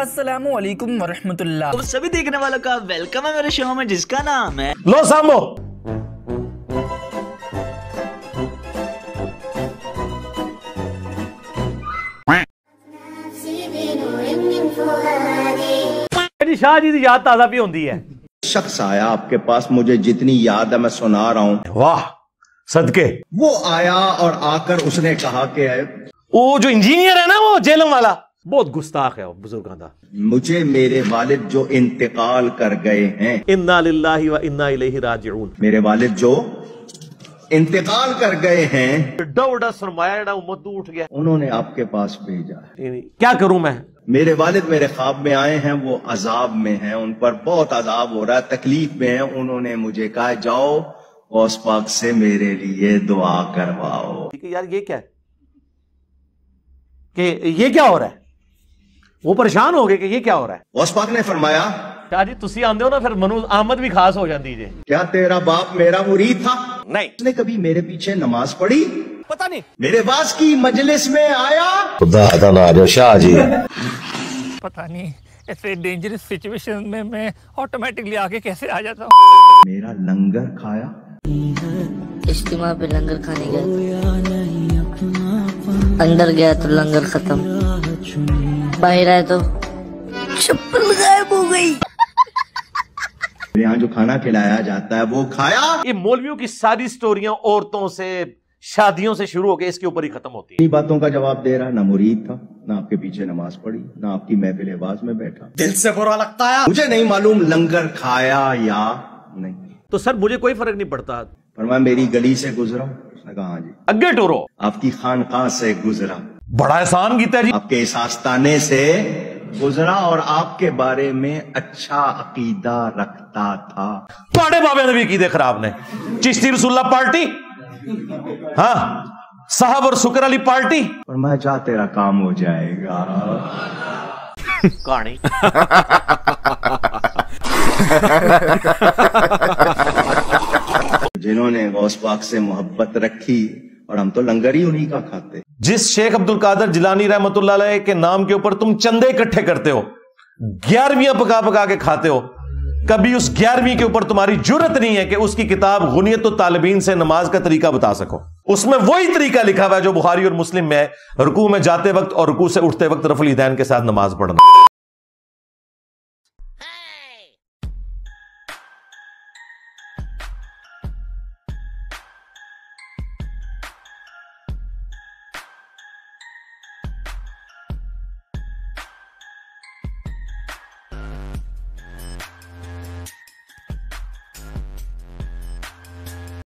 असलकुम वरहमतुल्लाह तो सभी देखने वालों का वेलकम है मेरे शो में जिसका नाम है लो सामो। शाह जी की याद ताज़ा भी होती है। शख्स आया आपके पास मुझे जितनी याद है मैं सुना रहा हूँ। वाह सदके। वो आया और आकर उसने कहा कि वो जो इंजीनियर है ना वो जेलम वाला बहुत गुस्ताख है बुज़ुर्गों का मुझे मेरे वालिद जो इंतकाल कर गए हैं इन्ना लिल्लाहि व इन्ना इलैहि राजिऊन। मेरे वालिद जो इंतकाल कर गए हैं बड़ा सरमाया जेड़ा उम्मत उठ गया। उन्होंने आपके पास भेजा क्या करूँ मैं? मेरे वालिद मेरे ख्वाब में आए हैं वो अजाब में हैं उन पर बहुत अजाब हो रहा है तकलीफ़ में है। उन्होंने मुझे कहा जाओ गौस पाक से मेरे लिए दुआ करवाओ। ठीक है यार ये क्या है? कि ये क्या हो रहा है? वो परेशान हो गए कि ये क्या हो रहा है? गौस पाक ने फरमाया शाह जी तुसी आंदे हो ना फिर मनु आमद भी खास हो जाती जे। क्या तेरा बाप मेरा मुरीद था? नहीं। उसने कभी मेरे पीछे नमाज़ पढ़ी? पता नहीं। मेरे पास की मजलिस में आया? खुदा अदा ना शाह जी। पता नहीं ऐसे डेंजरस सिचुएशन में मैं ऑटोमेटिकली आगे कैसे आ जाता हूँ? मेरा लंगर खाया? इज्तिमा पे लंगर खाने गया अंदर गया तो लंगर खत्म। बाहर आए तो चप्पल गायब हो गई। यहाँ जो खाना खिलाया जाता है वो खाया? ये मौलवियों की सारी स्टोरियाँ औरतों से शादियों से शुरू हो होकर इसके ऊपर ही खत्म होती है। बातों का जवाब दे रहा ना मुरीद था ना आपके पीछे नमाज़ पढ़ी ना आपकी महफिल आवाज़ में बैठा। दिल से बुरा लगता है। मुझे नहीं मालूम लंगर खाया या तो सर मुझे कोई फ़र्क नहीं पड़ता। पर मैं मेरी गली से गुजरा। उसने कहा हाँ जी। अगे टोरो। आपकी खानकाह से गुजरा। बड़ा एहसान किया जी। आपके इस आस्ताने से गुजरा और आपके बारे में अच्छा अकीदा रखता था। पाड़े बाबे ने भी की दे खराब ने चिश्ती रसुल्ला पार्टी हाँ साहब और शुक्र अली पार्टी और मैं जा तेरा काम हो जाएगा कहानी जिन्होंने गौस पाक से मोहब्बत रखी, और हम तो लंगर ही उन्हीं का खाते जिस शेख अब्दुल कादर जिलानी रहमतुल्लाह के नाम के ऊपर तुम चंदे इकट्ठे करते हो, ग्यारहवीं पका पका के खाते हो, कभी उस ग्यारहवीं के ऊपर तुम्हारी ज़रूरत नहीं है कि उसकी किताब गुनियत तालबीन से नमाज़ का तरीका बता सको। उसमें वही तरीका लिखा हुआ है जो बुहारी और मुस्लिम में रुकू में जाते वक्त और रुकू से उठते वक्त रफलीदैन के साथ नमाज़ पढ़ना।